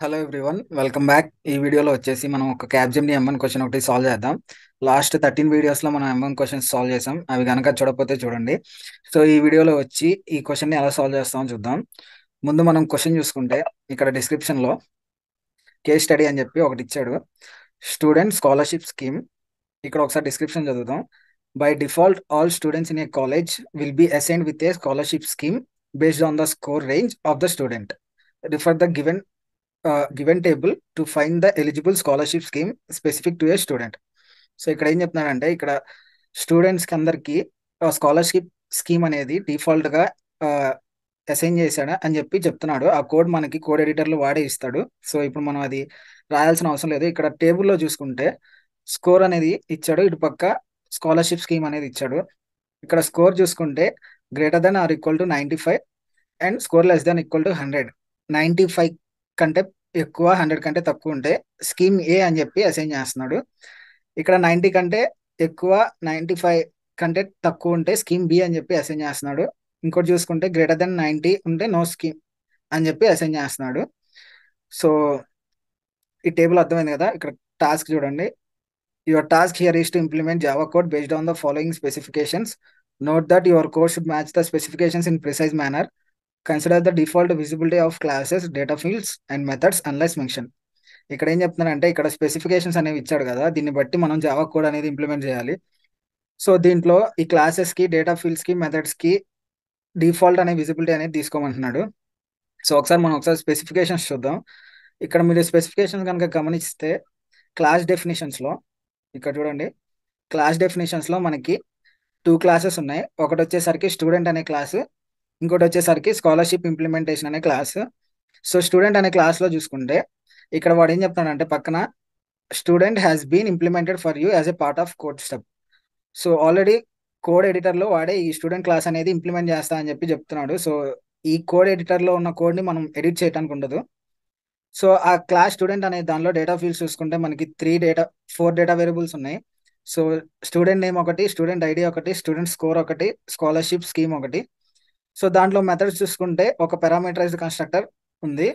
Hello everyone welcome back ఈ వీడియోలో వచ్చేసి మనం ఒక క్యాబ్జిమ్ని ఎంఎన్ క్వశ్చన్ ఒకటి సాల్వ్ చేద్దాం. లాస్ట్ థర్టీన్ వీడియోస్లో మనం ఎంఎన్ క్వశ్చన్స్ సాల్వ్ చేసాం. అవి కనుక చూడకపోతే చూడండి. సో ఈ వీడియోలో వచ్చి ఈ క్వశ్చన్ని ఎలా సాల్వ్ చేస్తామో చూద్దాం. ముందు మనం క్వశ్చన్ చూసుకుంటే ఇక్కడ డిస్క్రిప్షన్లో కేస్ స్టడీ అని చెప్పి ఒకటి ఇచ్చాడు. స్టూడెంట్ స్కాలర్షిప్ స్కీమ్ ఇక్కడ ఒకసారి డిస్క్రిప్షన్ చదువుతాం by default all students in a college will be assigned with a scholarship scheme based on the score range of the student refer the given given table to find the eligible scholarship scheme specific to a student so ఇక్కడ ఏం చెప్తున్నాడంటే ఇక్కడ స్టూడెంట్స్కి అందరికి scholarship scheme అనేది డిఫాల్ట్గా assign చేశాడు అని చెప్పి చెప్తున్నాడు. ఆ కోడ్ మనకి కోడ్ ఎడిటర్లో వాడే ఇస్తాడు. సో ఇప్పుడు మనం అది రాయాల్సిన అవసరం లేదు. ఇక్కడ టేబుల్లో చూసుకుంటే స్కోర్ అనేది ఇచ్చాడు. ఇటు పక్క స్కాలర్షిప్ స్కీమ్ అనేది ఇచ్చాడు. ఇక్కడ స్కోర్ చూసుకుంటే greater than or equal to ninety five and score less than equal to hundred ninety five కంటే ఎక్కువ హండ్రెడ్ కంటే తక్కువ ఉంటే స్కీమ్ ఏ అని చెప్పి అసైన్ చేస్తున్నాడు. ఇక్కడ నైంటీ కంటే ఎక్కువ నైంటీ ఫైవ్ కంటే తక్కువ ఉంటే స్కీమ్ బి అని చెప్పి అసైన్ చేస్తున్నాడు. ఇంకోటి చూసుకుంటే గ్రేటర్ దెన్ నైంటీ ఉంటే నో స్కీమ్ అని చెప్పి అసైన్ చేస్తున్నాడు. సో ఈ టేబుల్ అర్థమైంది కదా? ఇక్కడ టాస్క్ చూడండి. Your task here is to implement Java code based on the following specifications note that your code should match the specifications in precise manner consider the default visibility of classes data fields and methods unless mention ఇక్కడ ఏం చెప్తున్నారంటే ఇక్కడ specifications అనేవి ఇచ్చాడు కదా దీన్ని బట్టి మనం జావా కోడ్ అనేది ఇంప్లిమెంట్ చేయాలి. సో దీంట్లో ఈ క్లాసెస్కి డేటా ఫీల్డ్స్కి మెథడ్స్కి డిఫాల్ట్ అనే విజిబిలిటీ అనేది తీసుకోమంటున్నాడు. సో ఒకసారి మనం ఒకసారి స్పెసిఫికేషన్స్ చూద్దాం. ఇక్కడ మీరు స్పెసిఫికేషన్స్ కనుక గమనిస్తే క్లాస్ డెఫినేషన్స్లో ఇక్కడ చూడండి. క్లాస్ డెఫినేషన్స్లో మనకి టూ క్లాసెస్ ఉన్నాయి. ఒకటి వచ్చేసరికి స్టూడెంట్ అనే క్లాసు ఇంకోటి వచ్చేసరికి స్కాలర్షిప్ ఇంప్లిమెంటేషన్ అనే క్లాస్ సో స్టూడెంట్ అనే క్లాస్లో చూసుకుంటే ఇక్కడ వాడు ఏం చెప్తాడంటే పక్కన student has been implemented for you as a part of code step so already code ఎడిటర్లో వాడే ఈ స్టూడెంట్ క్లాస్ అనేది ఇంప్లిమెంట్ చేస్తా అని చెప్పి చెప్తున్నాడు. సో ఈ కోడ్ ఎడిటర్లో ఉన్న కోడ్ని మనం ఎడిట్ చేయడానికి ఉండదు. సో ఆ క్లాస్ స్టూడెంట్ అనే దానిలో డేటా ఫీల్డ్స్ చూసుకుంటే మనకి three data four data variables ఉన్నాయి. సో స్టూడెంట్ నేమ్ ఒకటి స్టూడెంట్ ఐడి ఒకటి స్టూడెంట్ స్కోర్ ఒకటి స్కాలర్షిప్ స్కీమ్ ఒకటి. సో దాంట్లో మెథడ్స్ చూసుకుంటే ఒక పారామీటరైజ్డ్ కన్స్ట్రక్టర్ ఉంది.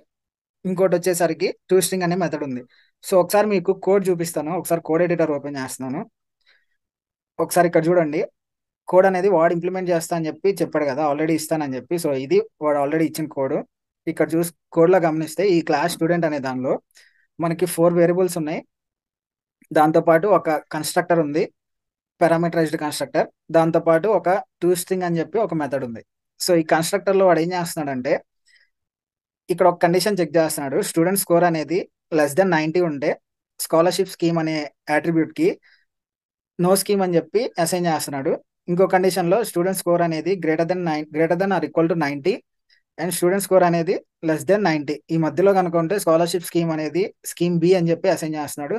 ఇంకోటి వచ్చేసరికి టూ స్ట్రింగ్ అనే మెథడ్ ఉంది. సో ఒకసారి మీకు కోడ్ చూపిస్తాను. ఒకసారి కోడ్ ఎడిటర్ ఓపెన్ చేస్తున్నాను. ఒకసారి ఇక్కడ చూడండి. కోడ్ అనేది వాడు ఇంప్లిమెంట్ చేస్తా అని చెప్పి చెప్పాడు కదా ఆల్రెడీ ఇస్తానని చెప్పి. సో ఇది వాడు ఆల్రెడీ ఇచ్చిన కోడ్ ఇక్కడ చూసి కోడ్లో గమనిస్తే ఈ క్లాస్ స్టూడెంట్ అనే దానిలో మనకి ఫోర్ వేరియబుల్స్ ఉన్నాయి. దాంతోపాటు ఒక కన్స్ట్రక్టర్ ఉంది పారామీటరైజ్డ్ కన్స్ట్రక్టర్ దాంతోపాటు ఒక టూ స్ట్రింగ్ అని చెప్పి ఒక మెథడ్ ఉంది. సో ఈ కన్స్ట్రక్టర్లో వాడు ఏం చేస్తున్నాడంటే ఇక్కడ ఒక కండిషన్ చెక్ చేస్తున్నాడు. స్టూడెంట్ స్కోర్ అనేది లెస్ దెన్ నైంటీ ఉంటే స్కాలర్షిప్ స్కీమ్ అనే అట్రిబ్యూట్కి నో స్కీమ్ అని చెప్పి అసైన్ చేస్తున్నాడు. ఇంకో కండిషన్లో స్టూడెంట్ స్కోర్ అనేది greater than nine greater than or equal to ninety and student score అనేది లెస్ దెన్ నైంటీ ఈ మధ్యలో కనుకుంటే స్కాలర్షిప్ స్కీమ్ అనేది స్కీమ్ బి అని చెప్పి అసైన్ చేస్తున్నాడు.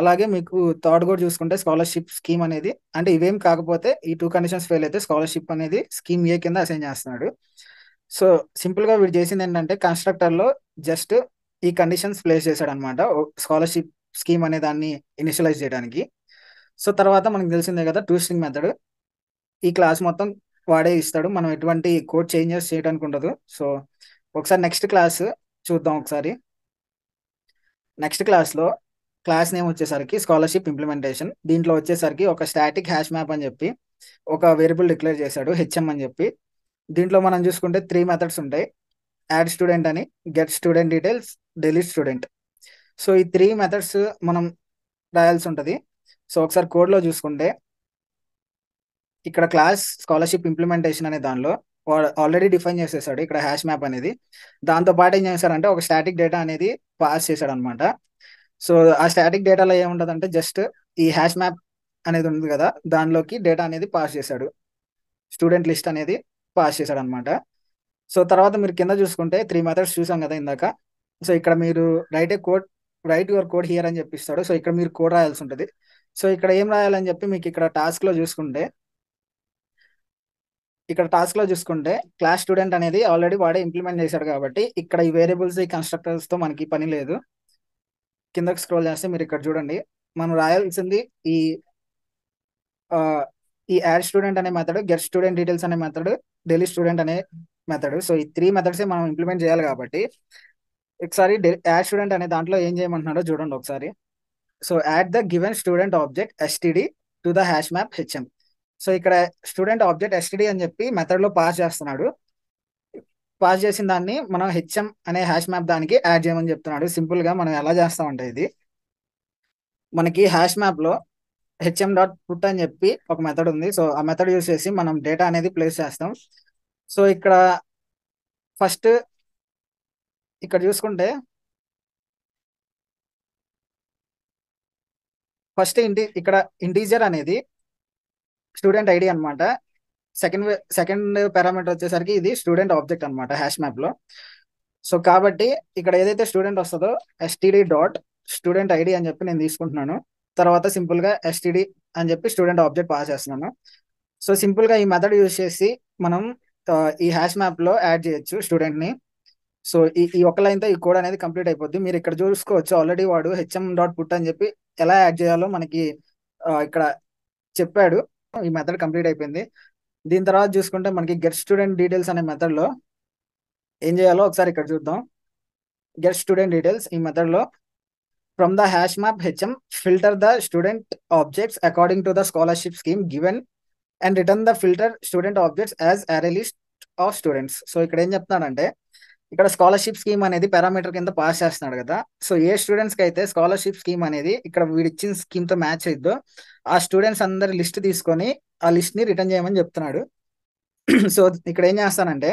అలాగే మీకు థర్డ్ కూడా చూసుకుంటే స్కాలర్షిప్ స్కీమ్ అనేది అంటే ఇవేం కాకపోతే ఈ టూ కండిషన్స్ ఫెయిల్ అయితే స్కాలర్షిప్ అనేది స్కీమ్ ఏ కింద అసైన్ చేస్తున్నాడు. సో సింపుల్గా వీడు చేసింది ఏంటంటే కన్స్ట్రక్టర్లో జస్ట్ ఈ కండిషన్స్ ప్లేస్ చేశాడు అనమాట స్కాలర్షిప్ స్కీమ్ అనే దాన్ని ఇనిషియలైజ్ చేయడానికి. సో తర్వాత మనకు తెలిసిందే కదా టూ స్ట్రింగ్ మెథడ్. ఈ క్లాస్ మొత్తం వాడే ఇస్తాడు. మనం ఎటువంటి కోడ్ చేంజెస్ చేయడానికి ఉండదు. సో ఒకసారి నెక్స్ట్ క్లాస్ చూద్దాం ఒకసారి. నెక్స్ట్ క్లాస్లో క్లాస్ నేమ్ వచ్చేసరికి స్కాలర్షిప్ ఇంప్లిమెంటేషన్. దీంట్లో వచ్చేసరికి ఒక స్టాటిక్ హ్యాష్ మ్యాప్ అని చెప్పి ఒక వేరియబుల్ డిక్లేర్ చేశాడు హెచ్ఎం అని చెప్పి. దీంట్లో మనం చూసుకుంటే త్రీ మెథడ్స్ ఉంటాయి. యాడ్ స్టూడెంట్ అని get student details delete student. So ఈ త్రీ మెథడ్స్ మనం రాయాల్సి ఉంటుంది. సో ఒకసారి కోడ్లో చూసుకుంటే ఇక్కడ క్లాస్ స్కాలర్షిప్ ఇంప్లిమెంటేషన్ అనే దానిలో ఆల్రెడీ డిఫైన్ చేసేసాడు ఇక్కడ హ్యాష్ మ్యాప్ అనేది. దాంతో పాటు ఏం చేశాడంటే ఒక స్టాటిక్ డేటా అనేది పాస్ చేశాడు అనమాట సో ఆ స్టాటిక్ డేటాలో ఏముంటుందంటే జస్ట్ ఈ హ్యాష్ మ్యాప్ అనేది ఉంది కదా దానిలోకి డేటా అనేది పాస్ చేశాడు. స్టూడెంట్ లిస్ట్ అనేది పాస్ చేశాడు అనమాట సో తర్వాత మీరు కింద చూసుకుంటే త్రీ మెథడ్స్ చూసాం కదా ఇందాక. సో ఇక్కడ మీరు write a code write your code here అని చెప్పిస్తాడు. సో ఇక్కడ మీరు కోడ్ రాయాల్సి ఉంటుంది. సో ఇక్కడ ఏం రాయాలని చెప్పి మీకు ఇక్కడ టాస్క్లో చూసుకుంటే ఇక్కడ టాస్క్లో చూసుకుంటే క్లాస్ స్టూడెంట్ అనేది ఆల్రెడీ వాడే ఇంప్లిమెంట్ చేశాడు కాబట్టి ఇక్కడ ఈ వేరియబుల్స్ ఈ కన్స్ట్రక్టర్స్తో మనకి పని లేదు. కిందకి స్క్రోల్ చేస్తే మీరు ఇక్కడ చూడండి. మనం రాయాల్సింది ఈ ఈ యాడ్ స్టూడెంట్ అనే మెథడ్ గెట్ స్టూడెంట్ డీటెయిల్స్ అనే మెథడ్ డైలీ స్టూడెంట్ అనే మెథడ్ సో ఈ త్రీ మెథడ్స్ మనం ఇంప్లిమెంట్ చేయాలి కాబట్టి ఒకసారి యాడ్ స్టూడెంట్ అనే దాంట్లో ఏం చేయమంటున్నాడో చూడండి ఒకసారి. So add the given student object STD to the hash map HM so ఇక్కడ స్టూడెంట్ ఆబ్జెక్ట్ ఎస్టిడి అని చెప్పి మెథడ్లో పాస్ చేస్తున్నాడు. పాస్ చేసిన దాన్ని మనం హెచ్ఎం అనే హ్యాష్ మ్యాప్ దానికి యాడ్ చేయమని చెప్తున్నాడు. సింపుల్గా మనం ఎలా చేస్తామంటే ఇది. మనకి హ్యాష్ మ్యాప్లో హెచ్ఎం డాట్ పుట్ అని చెప్పి ఒక మెథడ్ ఉంది. సో ఆ మెథడ్ యూస్ చేసి మనం డేటా అనేది ప్లేస్ చేస్తాం. సో ఇక్కడ ఫస్ట్ ఇక్కడ చూసుకుంటే ఫస్ట్ ఇంటి ఇక్కడ ఇంటీజర్ అనేది స్టూడెంట్ ఐడి అనమాట సెకండ్ సెకండ్ పారామీటర్ వచ్చేసరికి ఇది స్టూడెంట్ ఆబ్జెక్ట్ అనమాట హ్యాష్ మ్యాప్లో. సో కాబట్టి ఇక్కడ ఏదైతే స్టూడెంట్ వస్తుందో ఎస్టీడీ డాట్ స్టూడెంట్ ఐడి అని చెప్పి నేను తీసుకుంటున్నాను. తర్వాత సింపుల్గా ఎస్టీడీ అని చెప్పి స్టూడెంట్ ఆబ్జెక్ట్ పాస్ చేస్తున్నాను. సో సింపుల్గా ఈ మెథడ్ యూజ్ చేసి మనం ఈ హ్యాష్ మ్యాప్లో యాడ్ చేయొచ్చు స్టూడెంట్ని. సో ఈ ఈ ఒక్క లైన్తో ఈ కోడ్ అనేది కంప్లీట్ అయిపోద్ది. మీరు ఇక్కడ చూసుకోవచ్చు ఆల్రెడీ వాడు హెచ్ఎం డాట్ పుట్ అని చెప్పి ఎలా యాడ్ చేయాలో మనకి ఇక్కడ చెప్పాడు. ఈ మెథడ్ కంప్లీట్ అయిపోయింది. దీని తర్వాత చూసుకుంటే మనకి గెట్ స్టూడెంట్ డీటెయిల్స్ అనే మెథడ్లో ఏం చేయాలో ఒకసారి ఇక్కడ చూద్దాం. గెట్ స్టూడెంట్ డీటెయిల్స్ ఈ మెథడ్లో from the hash map HM filter the student objects according to the scholarship scheme given and return the filter student objects as array list of students so ఇక్కడ ఏం చెప్తున్నాడంటే ఇక్కడ స్కాలర్షిప్ స్కీమ్ అనేది parameter కింద pass చేస్తున్నాడు కదా. So ఏ స్టూడెంట్స్కి అయితే స్కాలర్షిప్ స్కీమ్ అనేది ఇక్కడ వీడిచ్చిన స్కీమ్తో మ్యాచ్ అయిద్దో ఆ స్టూడెంట్స్ అందరి లిస్ట్ తీసుకొని ఆ లిస్ట్ని రిటర్న్ చేయమని చెప్తున్నాడు. సో ఇక్కడ ఏం చేస్తానంటే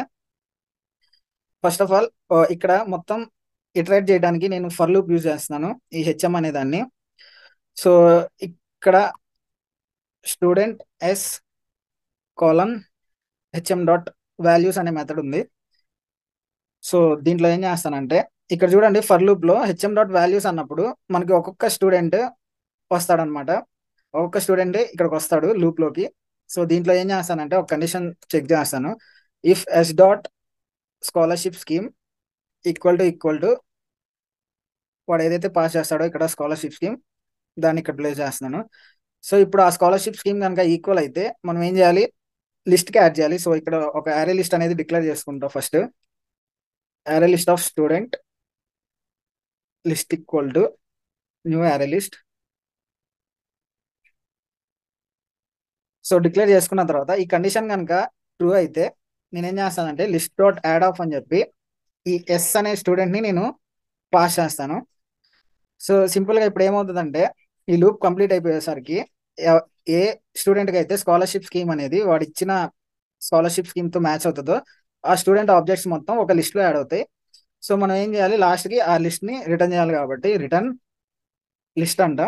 ఫస్ట్ ఆఫ్ ఆల్ ఇక్కడ మొత్తం ఇటరేట్ చేయడానికి నేను ఫర్ లూప్ యూజ్ చేస్తున్నాను ఈ హెచ్ఎం అనే దాన్ని. సో ఇక్కడ student S colon HM dot values అనే మెథడ్ ఉంది. సో దీంట్లో ఏం చేస్తానంటే ఇక్కడ చూడండి ఫర్ లూప్లో హెచ్ఎం డాట్ వాల్యూస్ అన్నప్పుడు మనకి ఒక్కొక్క స్టూడెంట్ వస్తాడనమాట. ఒక్కొక్క స్టూడెంట్ ఇక్కడికి వస్తాడు లూప్లోకి సో దీంట్లో ఏం చేస్తానంటే ఒక కండిషన్ చెక్ చేస్తాను. If S dot scholarship scheme equal to equal to వాడు ఏదైతే పాస్ చేస్తాడో ఇక్కడ స్కాలర్షిప్ స్కీమ్ దాన్ని ఇక్కడ ప్లేస్ చేస్తున్నాను. సో ఇప్పుడు ఆ స్కాలర్షిప్ స్కీమ్ కనుక ఈక్వల్ అయితే మనం ఏం చేయాలి? లిస్ట్కి యాడ్ చేయాలి. సో ఇక్కడ ఒక యారే లిస్ట్ అనేది డిక్లేర్ చేసుకుంటాం first array list of student list equal to new array list so declare చేసుకున్న తర్వాత ఈ కండిషన్ కనుక ట్రూ అయితే నేనేం చేస్తానంటే లిస్ట్ డాట్ యాడ్ ఆఫ్ అని చెప్పి ఈ ఎస్ అనే స్టూడెంట్ని నేను పాస్ చేస్తాను. సో సింపుల్గా ఇప్పుడు ఏమవుతుందంటే ఈ లూప్ కంప్లీట్ అయిపోయేసరికి ఏ స్టూడెంట్కి అయితే స్కాలర్షిప్ స్కీమ్ అనేది వాడు ఇచ్చిన స్కాలర్షిప్ స్కీమ్తో మ్యాచ్ అవుతుందో ఆ స్టూడెంట్ ఆబ్జెక్ట్స్ మొత్తం ఒక లిస్ట్లో యాడ్ అవుతాయి. సో మనం ఏం చేయాలి? లాస్ట్కి ఆ లిస్ట్ని రిటర్న్ చేయాలి కాబట్టి రిటర్న్ లిస్ట్ అంట.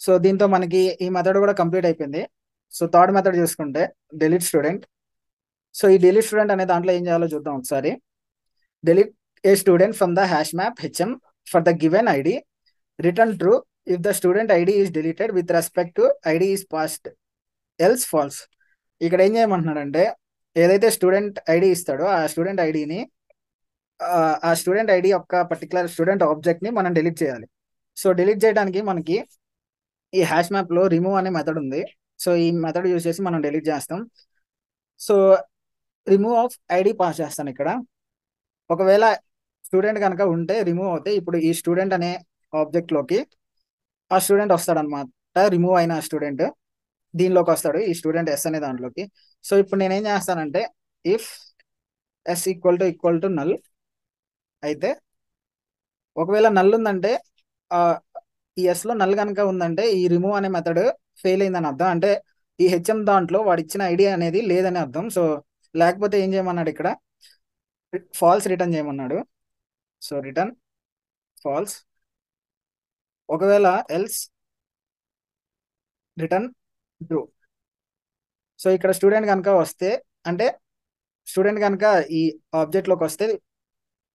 సో దీంతో మనకి ఈ మెథడ్ కూడా కంప్లీట్ అయిపోయింది. సో థర్డ్ మెథడ్ చూసుకుంటే డెలిట్ స్టూడెంట్ సో ఈ డెలిట్ స్టూడెంట్ అనే దాంట్లో ఏం చేయాలో చూద్దాం ఒకసారి. Delete a student from the hash map HM for the given ID return true if the student ID is deleted with respect to ID is past else false ఇక్కడ ఏం చేయమంటున్నాడంటే ఏదైతే స్టూడెంట్ ఐడి ఇస్తాడో ఆ స్టూడెంట్ ఐడిని ఆ student ID యొక్క particular student ఆబ్జెక్ట్ని మనం డిలీట్ చేయాలి. సో డిలీట్ చేయడానికి మనకి ఈ హ్యాష్ మ్యాప్లో రిమూవ్ అనే మెథడ్ ఉంది. సో ఈ మెథడ్ యూజ్ చేసి మనం డిలీట్ చేస్తాం. So remove of ID pass చేస్తాను ఇక్కడ. ఒకవేళ స్టూడెంట్ కనుక ఉంటే రిమూవ్ అవుతే ఇప్పుడు ఈ స్టూడెంట్ అనే ఆబ్జెక్ట్లోకి ఆ స్టూడెంట్ వస్తాడనమాట రిమూవ్ అయిన స్టూడెంట్ దీనిలోకి వస్తాడు ఈ స్టూడెంట్ ఎస్ అనే దాంట్లోకి. సో ఇప్పుడు నేనేం చేస్తానంటే if S equal to equal to null అయితే ఒకవేళ నల్ ఉందంటే ఈ ఎస్లో నల్ కనుక ఉందంటే ఈ రిమూవ్ అనే మెథడ్ ఫెయిల్ అయిందని అర్థం. అంటే ఈ హెచ్ఎం దాంట్లో వాడు ఇచ్చిన ఐడియా అనేది లేదని అర్థం. సో లేకపోతే ఏం చేయమన్నాడు ఇక్కడ? ఫాల్స్ రిటర్న్ చేయమన్నాడు. సో రిటర్న్ ఫాల్స్ ఒకవేళ ఎల్స్ రిటర్న్ ట్రూ సో ఇక్కడ స్టూడెంట్ కనుక వస్తే అంటే స్టూడెంట్ కనుక ఈ ఆబ్జెక్ట్లోకి వస్తే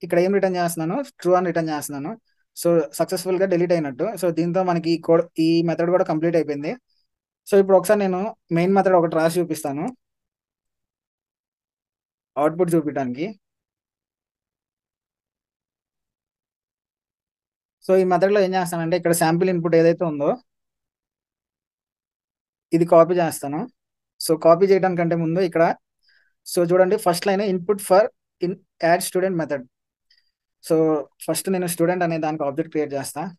ఇక్కడ ఏం రిటర్న్ చేస్తున్నాను? ట్రూ అని రిటర్న్ చేస్తున్నాను. సో సక్సెస్ఫుల్గా డిలీట్ అయినట్టు. సో దీంతో మనకి ఈ కోడ్ ఈ మెథడ్ కూడా కంప్లీట్ అయిపోయింది. సో ఇప్పుడు ఒకసారి నేను మెయిన్ మెథడ్ ఒకటి రాసి చూపిస్తాను. అవుట్పుట్ చూపించడానికి సో ఈ మెథడ్లో ఏం చేస్తానంటే ఇక్కడ శాంపిల్ ఇన్పుట్ ఏదైతే ఉందో ఇది కాపీ చేస్తాను. సో కాపీ చేయడానికంటే ముందు ఇక్కడ సో చూడండి first line input for in add student method so first నేను స్టూడెంట్ అనే దానికి ఆబ్జెక్ట్ క్రియేట్ చేస్తాను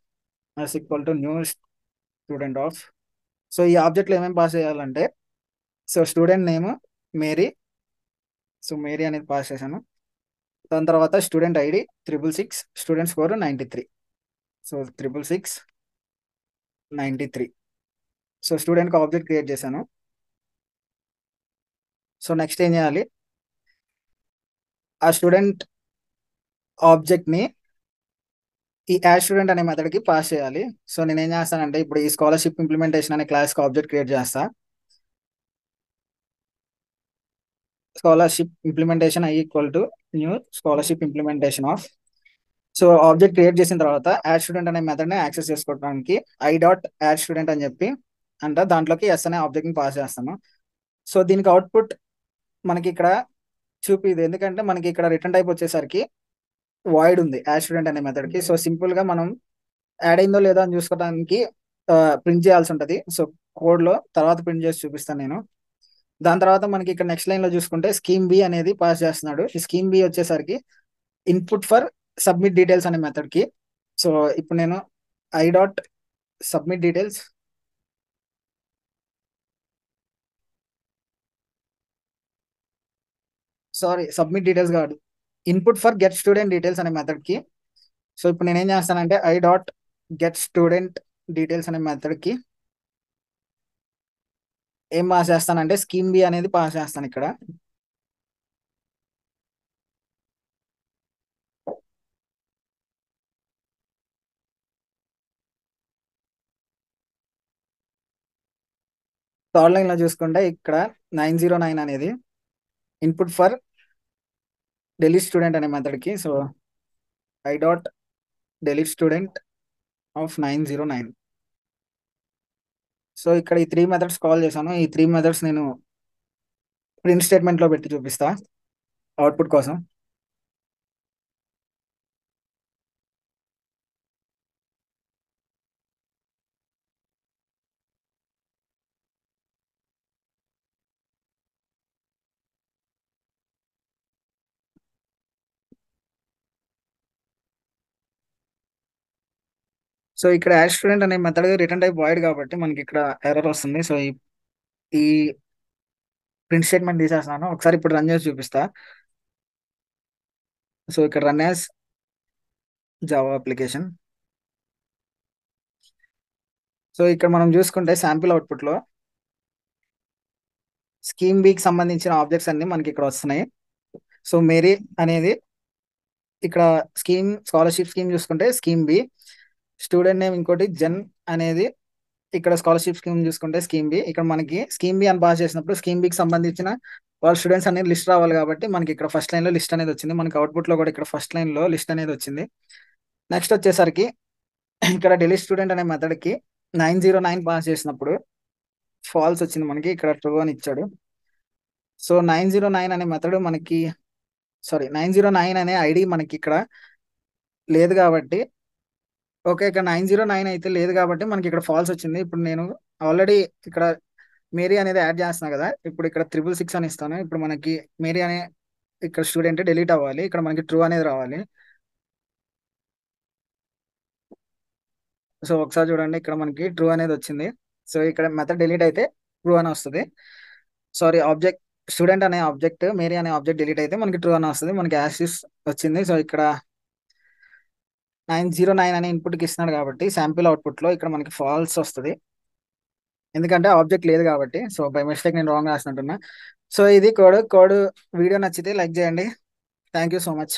S equal to new student of so ఈ ఆబ్జెక్ట్లో ఏమేమి పాస్ చేయాలంటే so student name Mary. So Mary అనేది పాస్ చేశాను. దాని తర్వాత student ID triple six student score ninety three. So triple six ninety three. So స్టూడెంట్కి ఆబ్జెక్ట్ క్రియేట్ చేశాను. సో నెక్స్ట్ ఏం చేయాలి? ఆ స్టూడెంట్ ఆబ్జెక్ట్ని ఈ యాడ్ స్టూడెంట్ అనే మెథడ్కి పాస్ చేయాలి. సో నేను ఏం చేస్తానంటే ఇప్పుడు ఈ స్కాలర్షిప్ ఇంప్లిమెంటేషన్ అనే క్లాస్కి ఆబ్జెక్ట్ క్రియేట్ చేస్తా. Scholarship implementation I equal to new scholarship implementation of. So object create చేసిన తర్వాత యాడ్ స్టూడెంట్ అనే మెథడ్ని యాక్సెస్ చేసుకోవడానికి ఐ డాట్ యాడ్ స్టూడెంట్ అని చెప్పి అంటే దాంట్లోకి ఎస్ అనే ఆబ్జెక్ట్ని పాస్ చేస్తాను. సో దీనికి అవుట్పుట్ మనకి ఇక్కడ చూపిది ఎందుకంటే మనకి ఇక్కడ రిటర్న్ టైప్ వచ్చేసరికి వాయిడ్ ఉంది యాడ్ స్టూడెంట్ అనే మెథడ్కి సో సింపుల్గా మనం యాడ్ అయిందో లేదో అని చూసుకోవడానికి ప్రింట్ చేయాల్సి ఉంటుంది. సో కోడ్లో తర్వాత ప్రింట్ చేసి చూపిస్తాను నేను. దాని తర్వాత మనకి ఇక్కడ నెక్స్ట్ లైన్లో చూసుకుంటే స్కీమ్ బి అనేది పాస్ చేస్తున్నాడు. ఈ స్కీమ్ బి వచ్చేసరికి ఇన్పుట్ ఫర్ సబ్మిట్ డీటెయిల్స్ అనే మెథడ్కి సో ఇప్పుడు నేను I dot submit details sorry submit details కాదు. Input for get student details అనే మెథడ్కి సో ఇప్పుడు నేను ఏం చేస్తానంటే I dot get student details అనే మెథడ్కి ఏం పాస్ చేస్తానంటే స్కీమ్ బి అనేది పాస్ చేస్తాను ఇక్కడ. థర్డ్ లైన్లో చూసుకుంటే ఇక్కడ నైన్ జీరో నైన్ అనేది ఇన్పుట్ ఫర్ డెలిట్ స్టూడెంట్ అనే మెథడ్కి so I dot delete student of nine zero nine so ఇక్కడ ఈ త్రీ మెథడ్స్ కాల్ చేశాను. ఈ త్రీ మెథడ్స్ నేను ప్రింట్ స్టేట్మెంట్లో పెట్టి చూపిస్తా. అవుట్పుట్ కోసం. సో ఇక్కడ యాడ్ స్టూడెంట్ అనే మెథడ్ రిటర్న్ టైప్ వాయిడ్ కాబట్టి మనకి ఇక్కడ ఎర్రర్ వస్తుంది. సో ఈ ప్రింట్ స్టేట్మెంట్ తీసేస్తున్నాను. ఒకసారి ఇప్పుడు రన్ చేసి చూపిస్తా. సో ఇక్కడ run as Java application so ఇక్కడ మనం చూసుకుంటే శాంపిల్ అవుట్పుట్లో స్కీమ్ బీకి సంబంధించిన ఆబ్జెక్ట్స్ అన్ని మనకి ఇక్కడ వస్తున్నాయి. సో మేరీ అనేది ఇక్కడ స్కీమ్ స్కాలర్షిప్ స్కీమ్ చూసుకుంటే స్కీమ్ బి స్టూడెంట్ నేమ్ ఇంకోటి జెన్ అనేది ఇక్కడ స్కాలర్షిప్ స్కీమ్ చూసుకుంటే స్కీమ్ బి. ఇక్కడ మనకి స్కీమ్ బి అని పాస్ చేసినప్పుడు స్కీమ్ బికి సంబంధించిన వాళ్ళ స్టూడెంట్స్ అనేది లిస్ట్ రావాలి కాబట్టి మనకి ఇక్కడ ఫస్ట్ లైన్లో లిస్ట్ అనేది వచ్చింది. మనకి అవుట్పుట్లో కూడా ఇక్కడ ఫస్ట్ లైన్లో లిస్ట్ అనేది వచ్చింది. నెక్స్ట్ వచ్చేసరికి ఇక్కడ ఢిల్లీ స్టూడెంట్ అనే మెథడ్కి నైన్ జీరో నైన్ పాస్ చేసినప్పుడు ఫాల్స్ వచ్చింది మనకి. ఇక్కడ ట్రూ అని ఇచ్చాడు. సో నైన్ జీరో నైన్ అనే మెథడ్ మనకి సారీ నైన్ జీరో నైన్ అనే ఐడి మనకి ఇక్కడ లేదు కాబట్టి ఓకే ఇక్కడ నైన్ జీరో నైన్ అయితే లేదు కాబట్టి మనకి ఇక్కడ ఫాల్స్ వచ్చింది. ఇప్పుడు నేను ఆల్రెడీ ఇక్కడ మేరీ అనేది యాడ్ చేస్తున్నా కదా ఇప్పుడు ఇక్కడ త్రిబుల్ సిక్స్ అని ఇస్తాను. ఇప్పుడు మనకి మేరీ అనే ఇక్కడ స్టూడెంట్ డిలీట్ అవ్వాలి. ఇక్కడ మనకి ట్రూ అనేది రావాలి. సో ఒకసారి చూడండి ఇక్కడ మనకి ట్రూ అనేది వచ్చింది. సో ఇక్కడ మెథడ్ డిలీట్ అయితే ట్రూ అని వస్తుంది. సారీ ఆబ్జెక్ట్ స్టూడెంట్ అనే ఆబ్జెక్ట్ మేరీ అనే ఆబ్జెక్ట్ డిలీట్ అయితే మనకి ట్రూ అని వస్తుంది. మనకి యాసిస్ వచ్చింది. సో ఇక్కడ నైన్ జీరో నైన్ అనే ఇన్పుట్కి ఇస్తున్నాడు కాబట్టి శాంపిల్ అవుట్పుట్లో ఇక్కడ మనకి ఫాల్స్ వస్తుంది. ఎందుకంటే ఆబ్జెక్ట్ లేదు కాబట్టి సో బై మిస్టేక్ నేను రాంగ్ రాసినట్టున్నా. సో ఇది కోడ్ కోడ్ వీడియో నచ్చితే లైక్ చేయండి. Thank you so much